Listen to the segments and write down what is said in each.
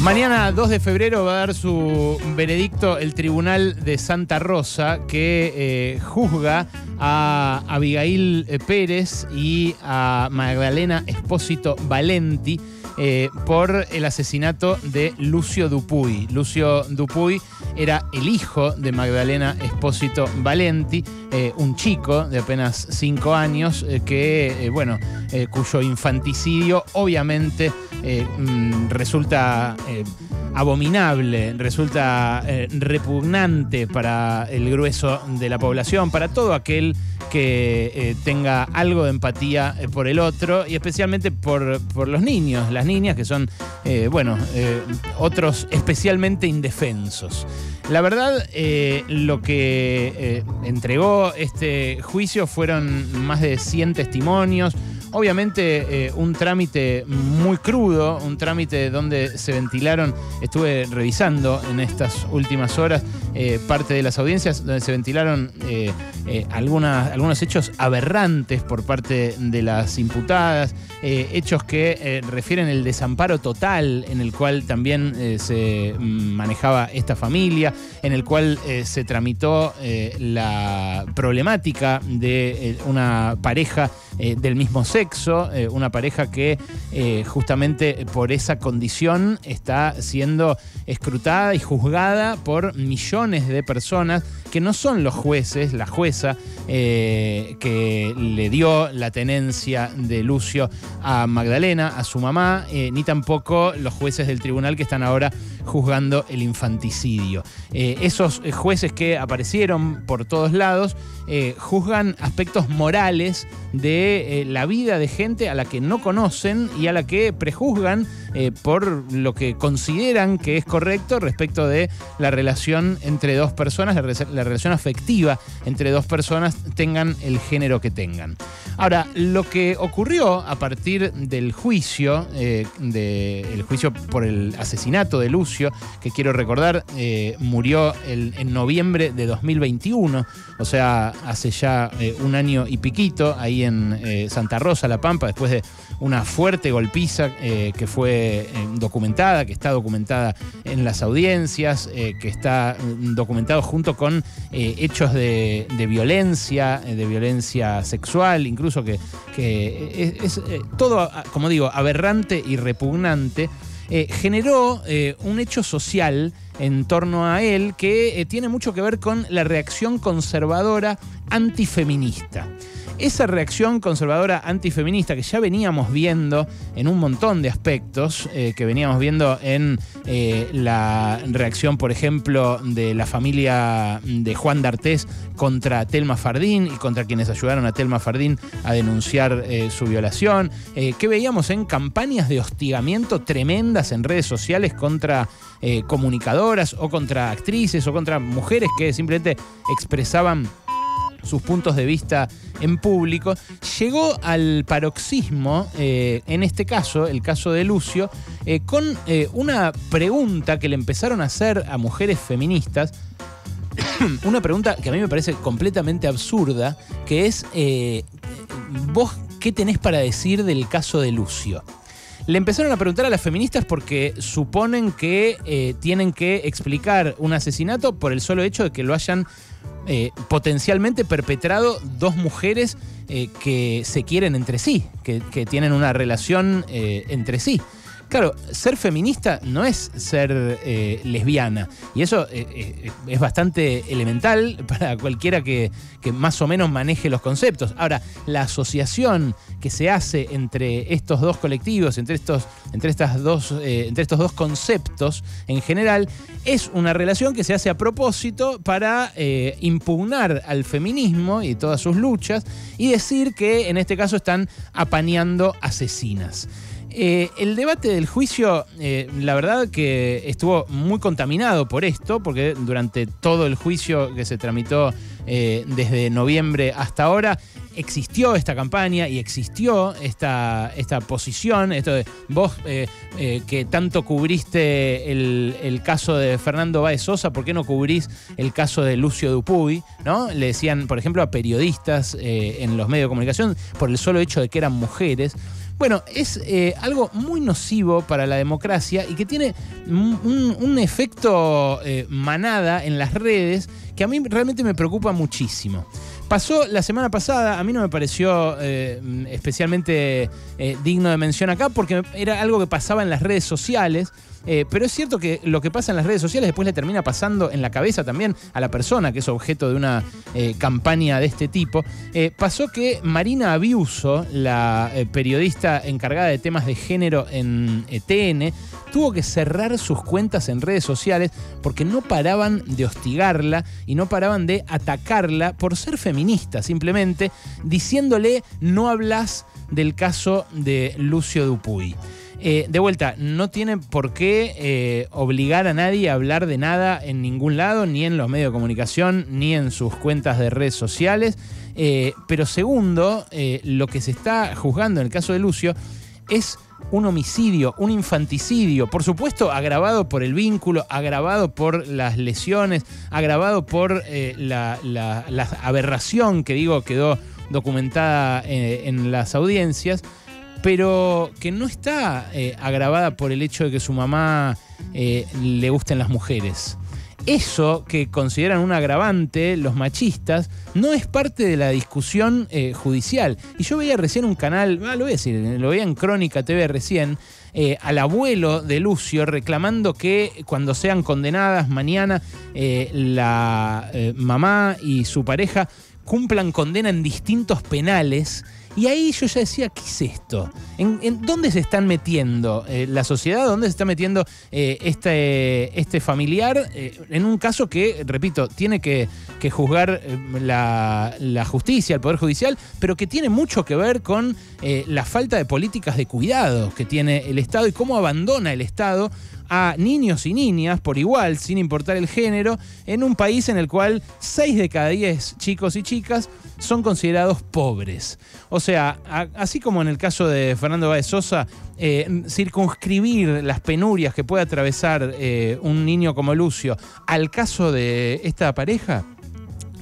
Mañana 2 de febrero va a dar su veredicto el Tribunal de Santa Rosa que eh, juzga a Abigail eh, Pérez y a Magdalena Espósito Valenti eh, por el asesinato de Lucio Dupuy. Lucio Dupuy era el hijo de Magdalena Espósito Valenti, un chico de apenas 5 años que, bueno, cuyo infanticidio obviamente mm, resulta abominable, resulta eh, repugnante para el grueso de la población, para todo aquel que eh, tenga algo de empatía eh, por el otro y especialmente por, por los niños, las niñas que son, bueno, otros especialmente indefensos. La verdad, lo que entregó este juicio fueron más de 100 testimonios, Obviamente eh, un trámite muy crudo, un trámite donde se ventilaron, estuve revisando en estas últimas horas eh, parte de las audiencias, donde se ventilaron eh, algunos hechos aberrantes por parte de las imputadas, hechos que refieren el desamparo total en el cual también se manejaba esta familia, en el cual se tramitó la problemática de una pareja del mismo sexo sexo, eh, una pareja que eh, justamente por esa condición está siendo escrutada y juzgada por millones de personas que no son los jueces, la jueza eh, que le dio la tenencia de Lucio a Magdalena, a su mamá, ni tampoco los jueces del tribunal que están ahora juzgando el infanticidio. esos jueces que aparecieron por todos lados juzgan aspectos morales de la vida de gente a la que no conocen y a la que prejuzgan eh, por lo que consideran que es correcto respecto de la relación entre dos personas, la, relación afectiva entre dos personas, tengan el género que tengan. Ahora, lo que ocurrió a partir del juicio, eh, el juicio por el asesinato de Lucio, que quiero recordar, eh, murió en noviembre de 2021, o sea, hace ya un año y piquito, ahí en Santa Rosa, La Pampa, después de una fuerte golpiza que fue eh, documentada, que está documentada en las audiencias, eh, que está mm, documentado junto con eh, hechos de, violencia, de violencia sexual, incluso que, es, todo, como digo, aberrante y repugnante. Generó un hecho social en torno a él que tiene mucho que ver con la reacción conservadora antifeminista esa reacción conservadora antifeminista que ya veníamos viendo en un montón de aspectos, eh, que veníamos viendo en eh, la reacción, por ejemplo, de la familia de Juan D'Artés contra Telma Fardín y contra quienes ayudaron a Telma Fardín a denunciar eh, su violación, que veíamos en campañas de hostigamiento tremendas en redes sociales contra comunicadoras o contra actrices o contra mujeres que simplemente expresaban sus puntos de vista en público, llegó al paroxismo, eh, en este caso, el caso de Lucio, eh, con eh, una pregunta que le empezaron a hacer a mujeres feministas, una pregunta que a mí me parece completamente absurda, que es, ¿vos qué tenés para decir del caso de Lucio? Le empezaron a preguntar a las feministas porque suponen que tienen que explicar un asesinato por el solo hecho de que lo hayan eh, potencialmente perpetrado dos mujeres eh, que se quieren entre sí, que, tienen una relación eh, entre sí. Claro, ser feminista no es ser eh, lesbiana. Y eso eh, eh, es bastante elemental para cualquiera que, más o menos maneje los conceptos. Ahora, la asociación que se hace entre estos dos colectivos, entre estos, entre estas dos, entre estos dos conceptos en general, es una relación que se hace a propósito para impugnar al feminismo y todas sus luchas y decir que en este caso están apañando asesinas. Eh, el debate del juicio, eh, la verdad que estuvo muy contaminado por esto, porque durante todo el juicio que se tramitó eh, desde noviembre hasta ahora, existió esta campaña y existió esta, esta posición, esto de vos que tanto cubriste el, caso de Fernando Báez Sosa, ¿por qué no cubrís el caso de Lucio Dupuy? ¿no? Le decían, por ejemplo, a periodistas en los medios de comunicación por el solo hecho de que eran mujeres. Bueno, es eh, algo muy nocivo para la democracia y que tiene un, efecto eh, manada en las redes que a mí realmente me preocupa muchísimo. Pasó la semana pasada, a mí no me pareció eh, especialmente digno de mención acá porque era algo que pasaba en las redes sociales. Eh, pero es cierto que lo que pasa en las redes sociales después le termina pasando en la cabeza también a la persona que es objeto de una eh, campaña de este tipo. Eh, pasó que Marina Abiuso, la periodista encargada de temas de género en TN, tuvo que cerrar sus cuentas en redes sociales porque no paraban de hostigarla y no paraban de atacarla por ser simplemente diciéndole no hablas del caso de Lucio Dupuy. Eh, de vuelta, no tiene por qué eh, obligar a nadie a hablar de nada en ningún lado, ni en los medios de comunicación, ni en sus cuentas de redes sociales. Eh, pero segundo, lo que se está juzgando en el caso de Lucio es un homicidio, un infanticidio, por supuesto agravado por el vínculo, agravado por las lesiones, agravado por la, aberración que digo quedó documentada en las audiencias pero que no está eh, agravada por el hecho de que su mamá eh, le gusten las mujeres. Eso que consideran un agravante los machistas no es parte de la discusión eh, judicial. Y yo veía recién un canal, ah, lo voy a decir, lo veía en Crónica TV recién, al abuelo de Lucio reclamando que cuando sean condenadas mañana la mamá y su pareja cumplan condena en distintos penales y ahí yo ya decía, ¿qué es esto? ¿En, dónde se están metiendo eh, la sociedad? ¿Dónde se está metiendo eh, este, este familiar? Eh, en un caso que, repito, tiene que, juzgar la, la, justicia, el Poder Judicial, pero que tiene mucho que ver con la falta de políticas de cuidado que tiene el Estado y cómo abandona el Estado a niños y niñas por igual, sin importar el género, en un país en el cual 6 de cada 10 chicos y chicas son considerados pobres. O sea, así como en el caso de Fernando Báez Sosa, eh, circunscribir las penurias que puede atravesar eh, un niño como Lucio al caso de esta pareja,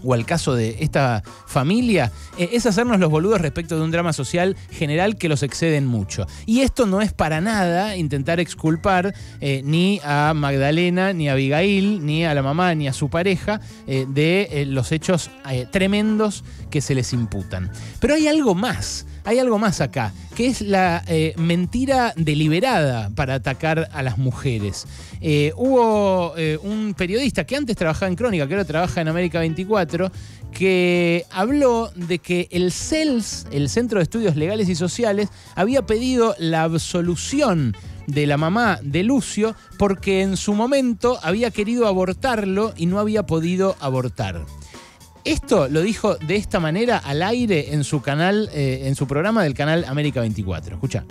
o al caso de esta familia, eh, es hacernos los boludos respecto de un drama social general que los exceden mucho. Y esto no es para nada intentar exculpar eh, ni a Magdalena, ni a Abigail, ni a la mamá, ni a su pareja eh, de los hechos tremendos que se les imputan. Pero hay algo más hay algo más acá, que es la eh, mentira deliberada para atacar a las mujeres. Eh, hubo eh, un periodista que antes trabajaba en Crónica, que ahora trabaja en América 24, que habló de que el CELS, el Centro de Estudios Legales y Sociales, había pedido la absolución de la mamá de Lucio porque en su momento había querido abortarlo y no había podido abortar. Esto lo dijo de esta manera al aire en su canal, eh, en su programa del canal América 24. Escucha.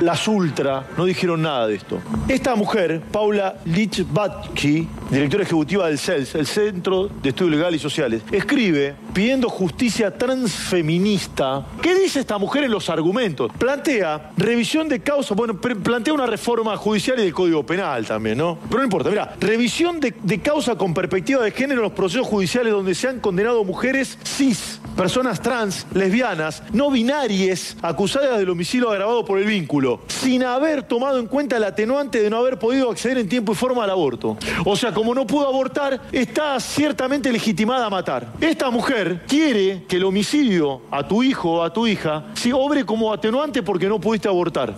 Las Ultra no dijeron nada de esto. Esta mujer, Paula Lichbachi, directora ejecutiva del CELS, el Centro de Estudios Legales y Sociales, escribe pidiendo justicia transfeminista. ¿Qué dice esta mujer en los argumentos? Plantea revisión de causa, bueno, plantea una reforma judicial y del Código Penal también, ¿no? Pero no importa, mira, revisión de, de causa con perspectiva de género en los procesos judiciales donde se han condenado mujeres cis, personas trans, lesbianas, no binarias, acusadas del homicidio agravado por el vínculo sin haber tomado en cuenta el atenuante de no haber podido acceder en tiempo y forma al aborto. O sea, como no pudo abortar, está ciertamente legitimada a matar. Esta mujer quiere que el homicidio a tu hijo o a tu hija se obre como atenuante porque no pudiste abortar.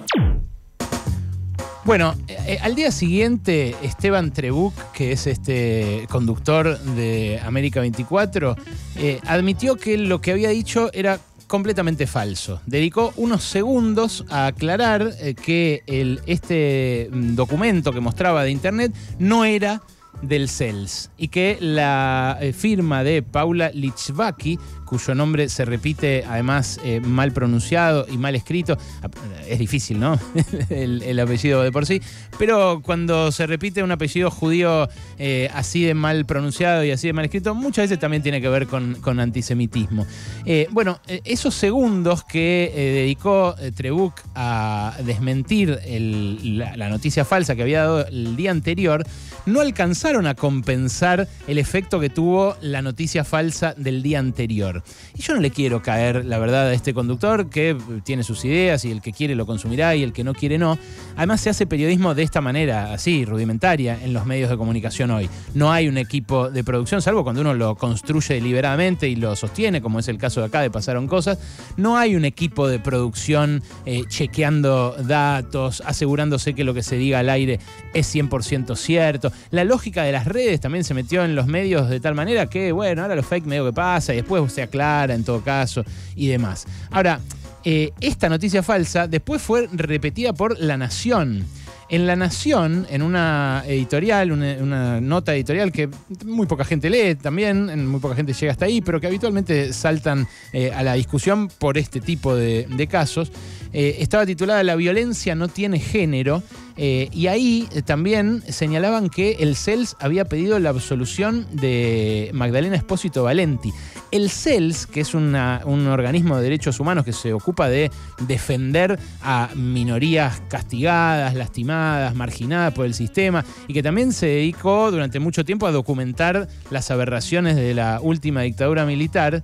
Bueno, eh, al día siguiente, Esteban Trebuc, que es este conductor de América 24, eh, admitió que lo que había dicho era completamente falso. Dedicó unos segundos a aclarar eh, que este mm, documento que mostraba de internet no era del CELS y que la eh, firma de Paula Lichvaki cuyo nombre se repite además eh, mal pronunciado y mal escrito. Ah, es difícil, ¿no? el, apellido de por sí. Pero cuando se repite un apellido judío eh, así de mal pronunciado y así de mal escrito, muchas veces también tiene que ver con, antisemitismo. Eh, bueno, esos segundos que dedicó Trebuk a desmentir la noticia falsa que había dado el día anterior, no alcanzaron a compensar el efecto que tuvo la noticia falsa del día anterior. Y yo no le quiero caer, la verdad, a este conductor que tiene sus ideas y el que quiere lo consumirá y el que no quiere no. Además se hace periodismo de esta manera, así, rudimentaria, en los medios de comunicación hoy. No hay un equipo de producción, salvo cuando uno lo construye deliberadamente y lo sostiene, como es el caso de acá de Pasaron Cosas. No hay un equipo de producción eh, chequeando datos, asegurándose que lo que se diga al aire es 100% cierto. La lógica de las redes también se metió en los medios de tal manera que, bueno, ahora lo fake medio que pasa y después se aclara en todo caso y demás. Ahora, eh, esta noticia falsa después fue repetida por La Nación. En La Nación, en una editorial, una, nota editorial que muy poca gente lee también, muy poca gente llega hasta ahí, pero que habitualmente saltan eh, a la discusión por este tipo de, de casos, eh, estaba titulada La violencia no tiene género. Eh, y ahí eh, también señalaban que el CELS había pedido la absolución de Magdalena Espósito Valenti. El CELS, que es un organismo de derechos humanos que se ocupa de defender a minorías castigadas, lastimadas, marginadas por el sistema, y que también se dedicó durante mucho tiempo a documentar las aberraciones de la última dictadura militar,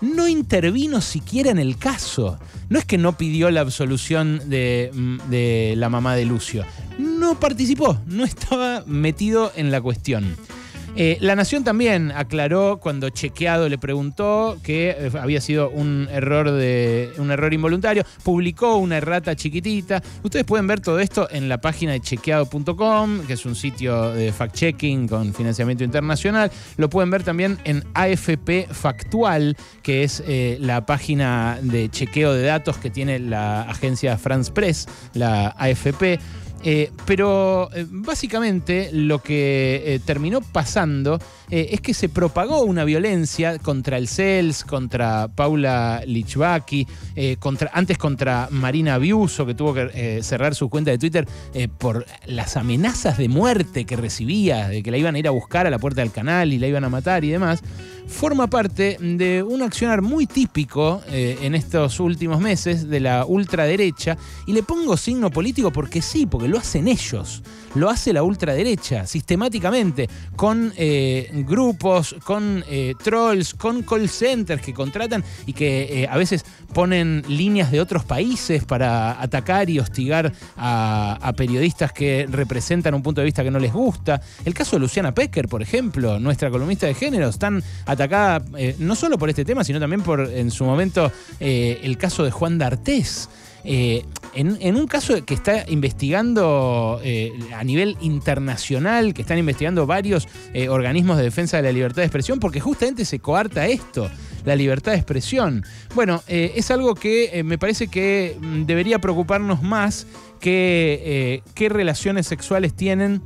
no intervino siquiera en el caso. No es que no pidió la absolución de, de, la mamá de Lucio. No participó, no estaba metido en la cuestión. Eh, la Nación también aclaró cuando Chequeado le preguntó que eh, había sido un error, de, un error involuntario. Publicó una errata chiquitita. Ustedes pueden ver todo esto en la página de chequeado.com, que es un sitio de fact-checking con financiamiento internacional. Lo pueden ver también en AFP Factual, que es eh, la página de chequeo de datos que tiene la agencia France Press, la AFP. Eh, pero eh, básicamente lo que eh, terminó pasando es que se propagó una violencia contra el CELS, contra Paula Lichbaki, contra, antes contra Marina Biuso, que tuvo que cerrar su cuenta de Twitter por las amenazas de muerte que recibía, de que la iban a ir a buscar a la puerta del canal y la iban a matar y demás forma parte de un accionar muy típico eh, en estos últimos meses de la ultraderecha. Y le pongo signo político porque sí, porque lo hacen ellos. Lo hace la ultraderecha sistemáticamente, con eh, grupos, con eh, trolls, con call centers que contratan y que a veces ponen líneas de otros países para atacar y hostigar a, periodistas que representan un punto de vista que no les gusta. El caso de Luciana Pecker, por ejemplo, nuestra columnista de género, están atacada eh, no solo por este tema, sino también por en su momento eh, el caso de Juan D'Artés. Eh, en, un caso que está investigando a nivel internacional, que están investigando varios organismos de defensa de la libertad de expresión, porque justamente se coarta esto, la libertad de expresión. Bueno, es algo que me parece que mm, debería preocuparnos más que qué relaciones sexuales tienen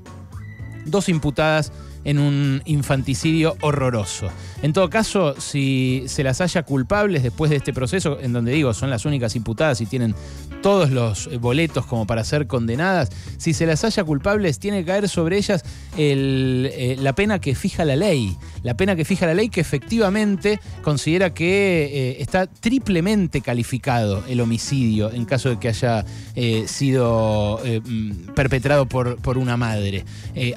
dos imputadas en un infanticidio horroroso. En todo caso, si se las haya culpables después de este proceso, en donde digo, son las únicas imputadas y tienen todos los boletos como para ser condenadas, si se las haya culpables, tiene que caer sobre ellas eh, la pena que fija la ley. La pena que fija la ley que efectivamente considera que eh, está triplemente calificado el homicidio en caso de que haya eh, sido mm, perpetrado por, por, una madre.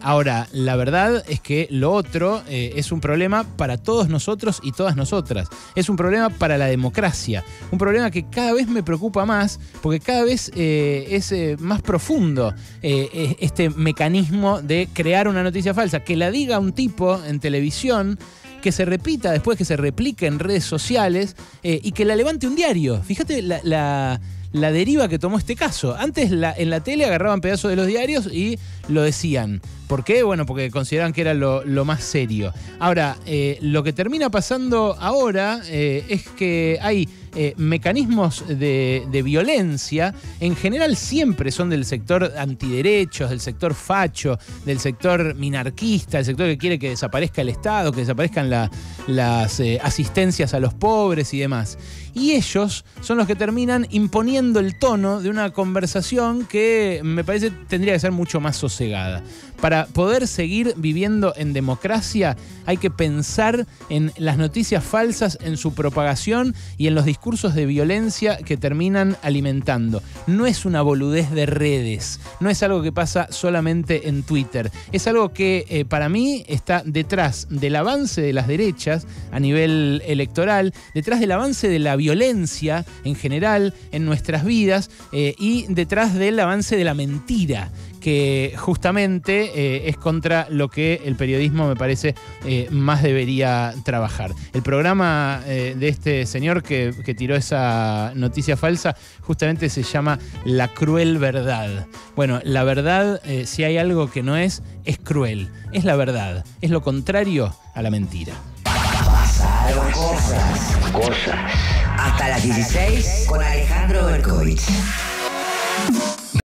ahora, la verdad es que lo otro es un problema para todos nosotros y todas nosotras. Es un problema para la democracia. Un problema que cada vez me preocupa más porque cada vez eh, es eh, más profundo eh, este mecanismo de crear una noticia falsa. Que la diga un tipo en televisión que se repita después, que se replique en redes sociales y que la levante un diario. Fíjate la, deriva que tomó este caso. Antes en la tele agarraban pedazos de los diarios y lo decían. ¿Por qué? Bueno, porque consideraban que era lo, más serio. Ahora, eh, lo que termina pasando ahora eh, es que hay eh, mecanismos de, violencia, en general siempre son del sector antiderechos, del sector facho, del sector minarquista, del sector que quiere que desaparezca el Estado, que desaparezcan las asistencias a los pobres y demás. Y ellos son los que terminan imponiendo el tono de una conversación que me parece tendría que ser mucho más sosegada. Para poder seguir viviendo en democracia hay que pensar en las noticias falsas, en su propagación y en los discursos de violencia que terminan alimentando. No es una boludez de redes, no es algo que pasa solamente en Twitter, es algo que eh, para mí está detrás del avance de las derechas a nivel electoral, detrás del avance de la violencia en general en nuestras vidas eh, y detrás del avance de la mentira que justamente eh, es contra lo que el periodismo me parece eh, más debería trabajar. El programa eh, de este señor que, que, tiró esa noticia falsa justamente se llama La cruel verdad. Bueno, la verdad, si hay algo que no es, es cruel, es la verdad, es lo contrario a la mentira. Pasaron cosas, cosas. Hasta las 16 con Alejandro Berkovich.